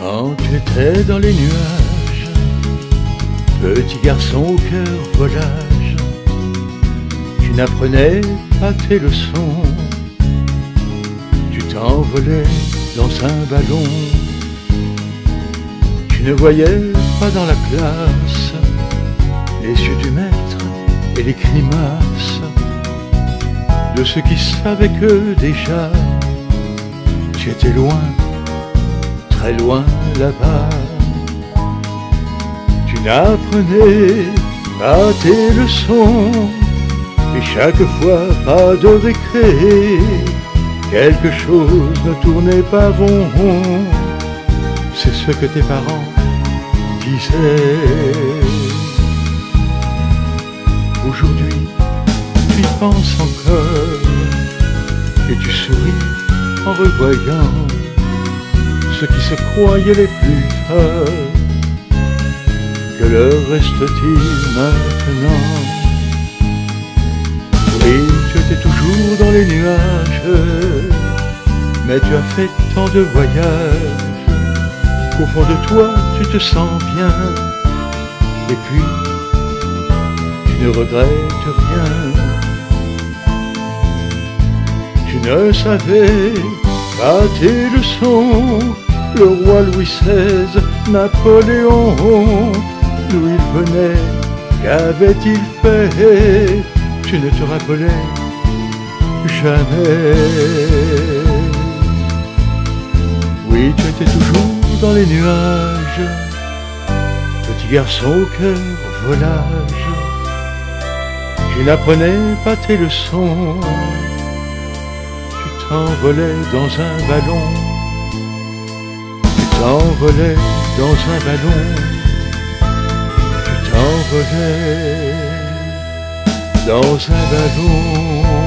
Quand tu étais dans les nuages, petit garçon au cœur volage, tu n'apprenais pas tes leçons, tu t'envolais dans un ballon, tu ne voyais pas dans la classe les yeux du maître et les grimaces de ceux qui savaient que déjà tu étais loin très loin là-bas. Tu n'apprenais pas tes leçons, et chaque fois pas de récré, quelque chose ne tournait pas rond. C'est ce que tes parents disaient. Aujourd'hui, tu y penses encore, et tu souris en revoyant ceux qui se croyaient les plus. Que leur reste-t-il maintenant? Oui, tu étais toujours dans les nuages, mais tu as fait tant de voyages qu'au fond de toi tu te sens bien. Et puis, tu ne regrettes rien. Tu ne savais pas tes leçons le roi Louis XVI, Napoléon, d'où il venait, qu'avait-il fait Tu ne te rappelais jamais. Oui, tu étais toujours dans les nuages, petit garçon au cœur volage. Tu n'apprenais pas tes leçons, tu t'envolais dans un ballon t'envolais dans un ballon, tu t'envolais dans un ballon.